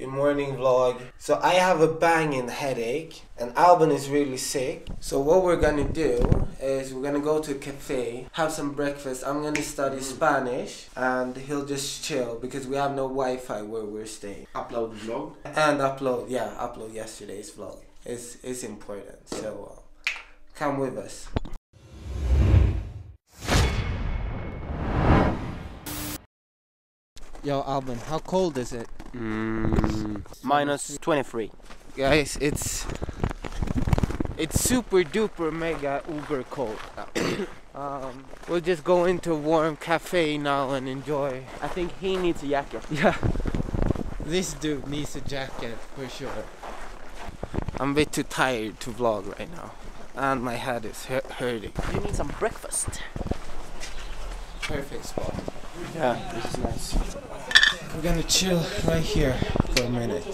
Good morning vlog. So I have a banging headache and Albin is really sick. So what we're gonna do is we're gonna go to a cafe, have some breakfast. I'm gonna study Spanish and he'll just chill because we have no Wi-Fi where we're staying. Upload vlog. And upload, yeah, upload yesterday's vlog. It's, it's important. So uh, come with us. Yo, Albin, how cold is it? Mm, minus 23. Guys, it's it's super duper mega uber cold. um, we'll just go into warm cafe now and enjoy. I think he needs a jacket. Yeah, this dude needs a jacket for sure. I'm a bit too tired to vlog right now, and my head is hurting. You need some breakfast. Perfect spot. Yeah, this is nice. We're gonna chill right here for a minute.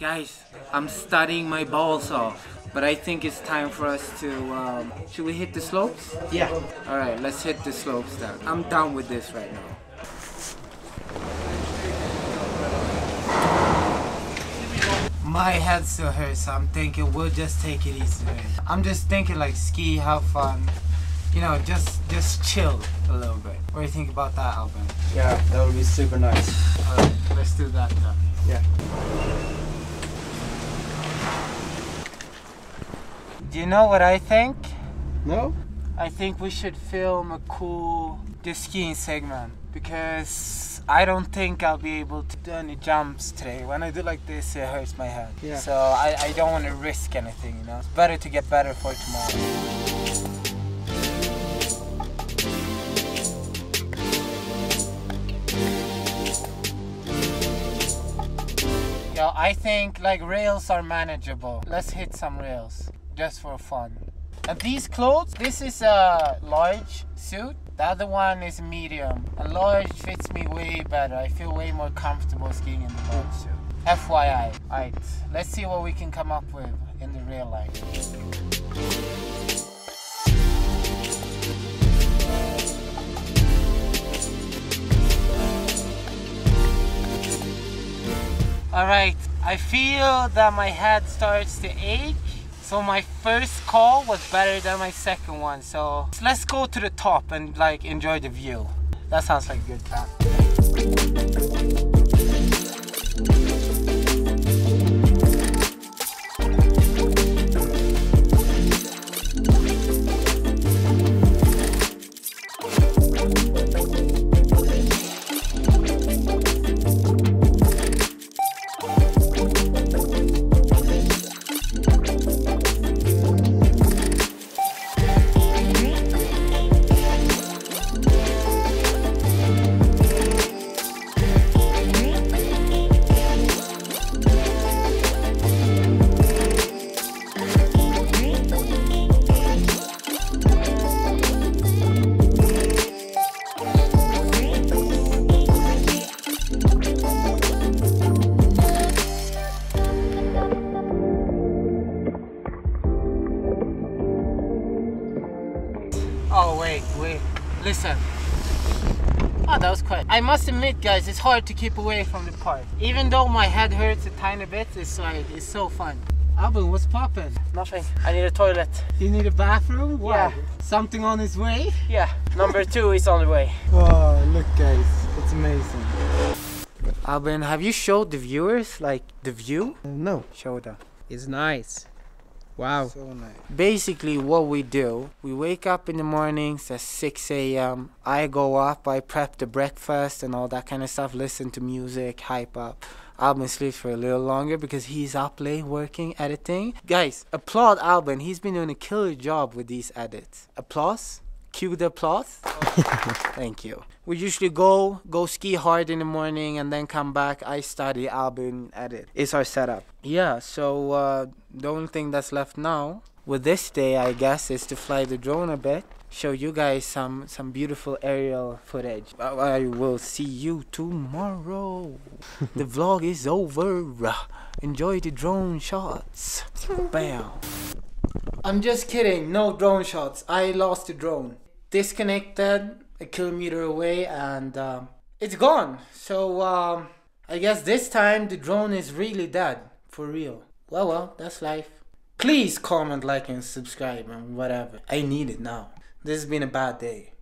Guys, I'm studying my balls off, but I think it's time for us to. Um, should we hit the slopes? Yeah. All right, let's hit the slopes then. I'm down with this right now. My head still hurts, so I'm thinking we'll just take it easy. I'm just thinking like ski, have fun, you know, just just chill a little bit. What do you think about that, Albin? Yeah, that would be super nice. Alright, let's do that then. Yeah. Do you know what I think? No? I think we should film a cool just skiing segment because I don't think I'll be able to do any jumps today. When I do like this, it hurts my head. Yeah. So I, I don't want to risk anything, you know. It's better to get better for tomorrow. Yo, I think like rails are manageable. Let's hit some rails just for fun. And these clothes, this is a large suit. The other one is medium. A large fits me way better. I feel way more comfortable skiing in the large oh. suit. FYI. Alright, let's see what we can come up with in the real life. Alright, I feel that my head starts to ache. So my first call was better than my second one. So let's go to the top and like enjoy the view. That sounds like a good plan. Wait, wait. Listen. Oh, that was quick. I must admit, guys, it's hard to keep away from the park. Even though my head hurts a tiny bit, it's like it's so fun. Albin, what's poppin'? Nothing. I need a toilet. You need a bathroom? Why? Yeah. Something on his way? Yeah, number two is on the way. Oh, look, guys, it's amazing. Albin, have you showed the viewers like the view? Uh, no, Show them. it's nice. Wow. So nice. Basically, what we do, we wake up in the mornings at 6 a.m. I go up, I prep the breakfast and all that kind of stuff, listen to music, hype up. Albin sleeps for a little longer because he's up late working, editing. Guys, applaud Albin. He's been doing a killer job with these edits. Applause? Cue the applause. Thank you. We usually go go ski hard in the morning and then come back. I study, Albin edit. It's our setup. Yeah. So uh, the only thing that's left now with this day, I guess, is to fly the drone a bit show you guys some some beautiful aerial footage. I, I will see you tomorrow. the vlog is over. Enjoy the drone shots. Bam. I'm just kidding. No drone shots. I lost the drone. Disconnected a kilometer away and um, it's gone. So um, I guess this time the drone is really dead. For real. Well, well, that's life. Please comment, like, and subscribe and whatever. I need it now. This has been a bad day.